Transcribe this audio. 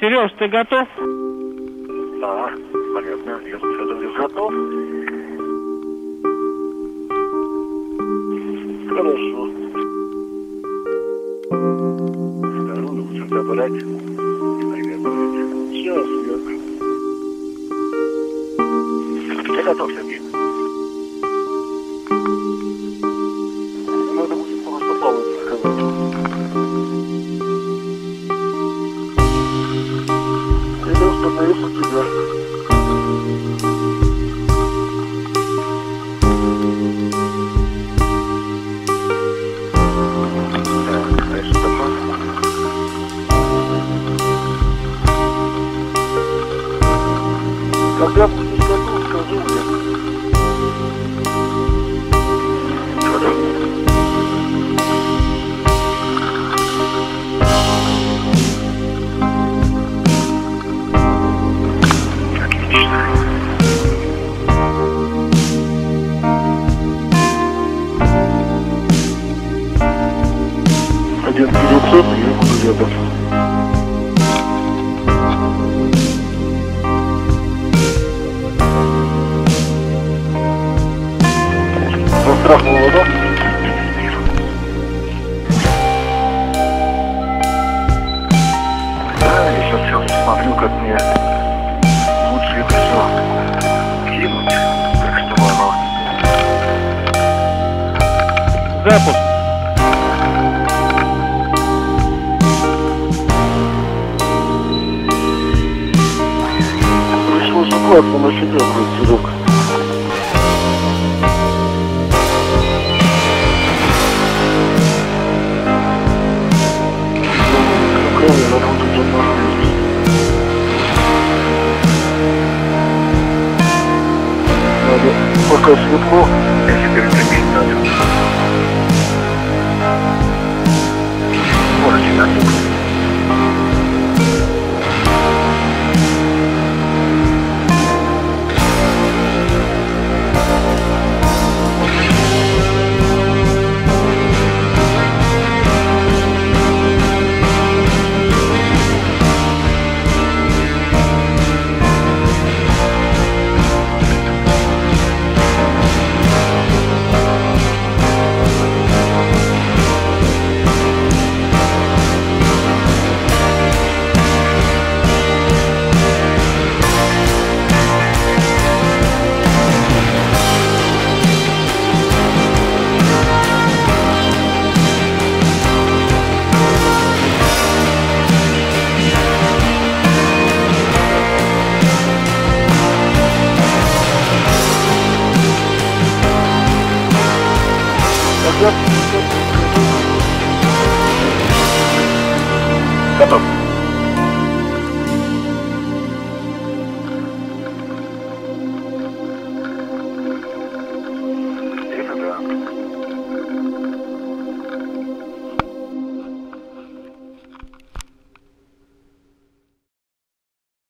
Сереж, ты готов? Да, понятно. Я Федорович готов. Хорошо. Вторую лучше забрать. Сейчас я. Я готов, Сергей. Остановился девятьсот, рядом. Застраховала, да? Да, я сейчас все смотрю, как мне лучше это все кинуть, так чтобы оно Запуск. Укладку на себя тут находится? Надо, пока светло, я теперь кабель надо. Готов.